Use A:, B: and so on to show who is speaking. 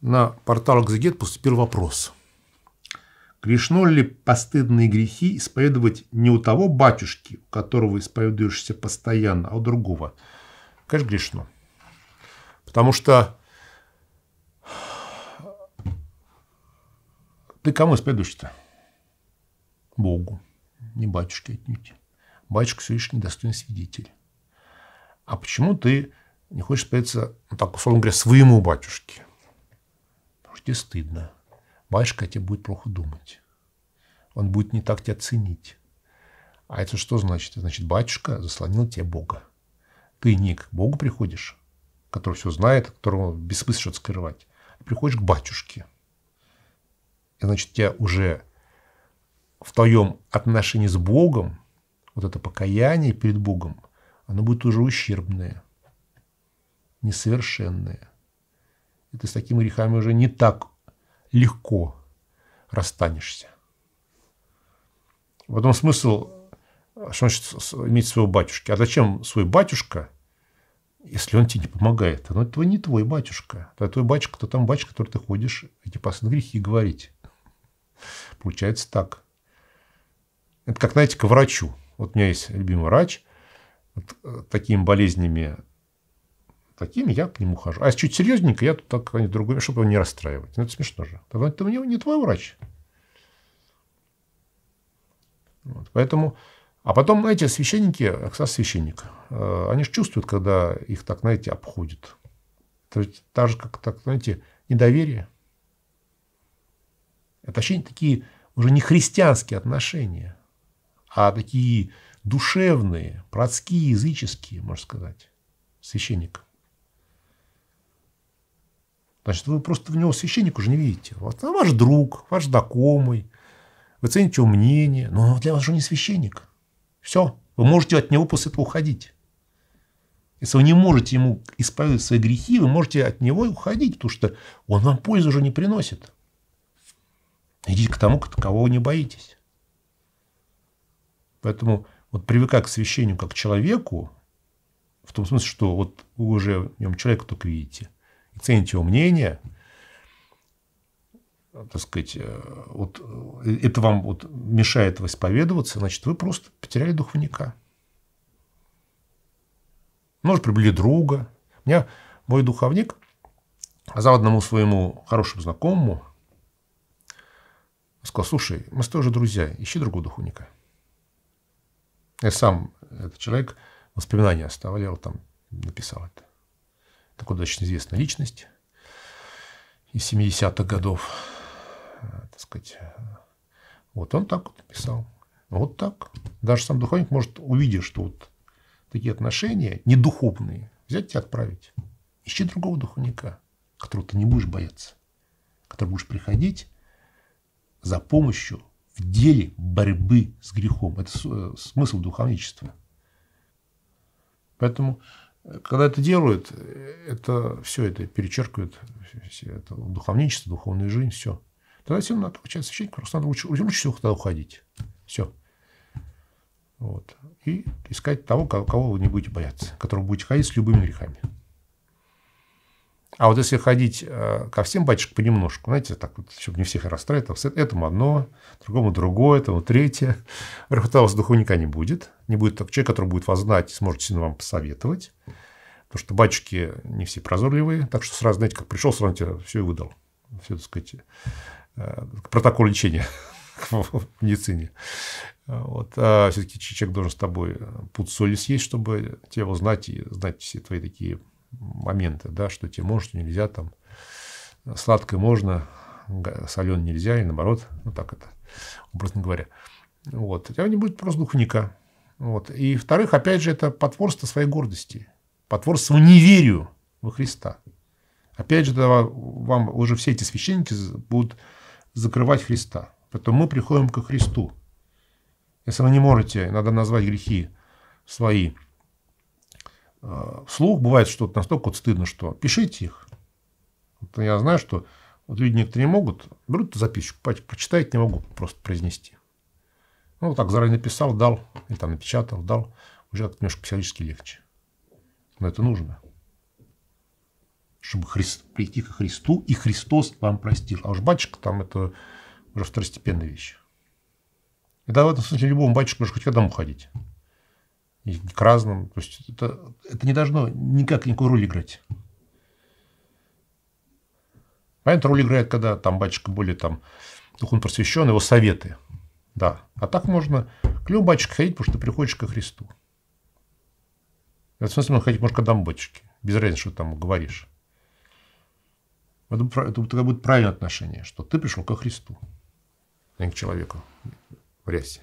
A: на портал Экзегет поступил вопрос. Грешно ли постыдные грехи исповедовать не у того батюшки, у которого исповедуешься постоянно, а у другого? Конечно, грешно. Потому что ты кому исповедуешься? Богу, не батюшке отнюдь. Батюшка все лишь недостойный свидетель. А почему ты не хочешь исповедаться, ну, так, условно говоря, своему батюшке? Тебе стыдно. Батюшка тебе будет плохо думать. Он будет не так тебя ценить. А это что значит? Значит, батюшка заслонил тебе Бога. Ты не к Богу приходишь, который все знает, которого бессмысленно что-то скрывать. А приходишь к батюшке. И значит, тебя уже в твоем отношении с Богом, вот это покаяние перед Богом, оно будет уже ущербное, несовершенное. И ты с такими грехами уже не так легко расстанешься. В этом смысл, что значит иметь своего батюшки. А зачем свой батюшка, если он тебе не помогает? Ну, это не твой батюшка. Это твой батюшка, то там батюшка, который ты ходишь, эти последние грехи говорить. Получается так. Это как, знаете, к врачу. Вот у меня есть любимый врач, вот, э, такими болезнями, такими я к нему хожу. А если чуть серьезненько, я тут так а другой, чтобы его не расстраивать. Ну, это смешно же. Это не, не твой врач. Вот, поэтому, а потом, знаете, священники, как священник, э, они же чувствуют, когда их так, знаете, обходят. То есть, так же, как, так, знаете, недоверие. Это вообще такие уже не христианские отношения, а такие душевные, плотские, языческие, можно сказать, священника. Значит, вы просто в него священник уже не видите. Вот он ваш друг, ваш знакомый, вы цените его мнение, но он для вас же не священник. Все, вы можете от него после этого уходить. Если вы не можете ему исправить свои грехи, вы можете от него уходить, потому что он вам пользу уже не приносит. Идите к тому, кого вы не боитесь. Поэтому вот привыкая к священнику как к человеку, в том смысле, что вот вы уже в нем человека только видите, цените мнение, так сказать, э, вот э, это вам вот мешает исповедоваться, значит, вы просто потеряли духовника. Может, приобрели друга. У меня мой духовник сказал одному своему хорошему знакомому, сказал, слушай, мы с тобой друзья, ищи другого духовника. Я сам, этот человек, воспоминания оставлял, там написал это. Такой достаточно известная личность из 70-х годов, так сказать. Вот он так вот написал. Вот так. Даже сам духовник может увидеть, что вот такие отношения недуховные, взять и отправить. Ищи другого духовника, которого ты не будешь бояться, который будешь приходить за помощью в деле борьбы с грехом. Это э, смысл духовничества. Поэтому, э, когда это делают, это все это перечеркивает это духовничество, духовную жизнь, все. Тогда всем надо получать священника, просто надо лучше, лучше всего тогда уходить. Все. Вот. И искать того, кого вы не будете бояться, которого будете ходить с любыми грехами. А вот если ходить э, ко всем батюшкам понемножку, знаете, так вот, чтобы не всех расстраивать, этому одно, другому другое, этому третье. Во-первых, у вас духовника не будет. Не будет так человек, который будет вас знать, сможет сильно вам посоветовать. Потому что батюшки не все прозорливые. Так что сразу, знаете, как пришел, сразу тебе все и выдал. Все, так сказать, э, протокол лечения в медицине. Вот. А все-таки человек должен с тобой пуд соли съесть, чтобы тебя узнать и знать все твои такие моменты, да, что тебе можно, что нельзя, там, сладкое можно, соленое нельзя, и наоборот, ну так это, образно говоря. Вот. У тебя не будет просто духовника. Вот. И, вторых, опять же, это потворство своей гордости, потворство неверию во Христа. Опять же, вам уже все эти священники будут закрывать Христа. Поэтому мы приходим ко Христу. Если вы не можете, надо назвать грехи свои – вслух бывает что-то настолько вот стыдно, что пишите их. Вот я знаю, что вот люди некоторые не могут, берут записку, прочитать не могу просто произнести. Ну, вот так заранее написал, дал, или там напечатал, дал, уже как немножко психологически легче. Но это нужно. чтобы Христ, прийти к Христу, и Христос вам простил. А уж батюшка там это уже второстепенная вещь. Это в этом смысле любому батюшке может хоть к одному ходить. К разным. То есть это, это не должно никак никакой роли играть. Понятно, роль играет, когда там батюшка более там духовно просвещен, его советы. Да. А так можно к любому батюшке ходить, потому что ты приходишь ко Христу. В этом смысле можно ходить, может, к одному батюшке. Без разницы, что ты там говоришь. Это, это, это будет правильное отношение, что ты пришел ко Христу, а не к человеку в рясе.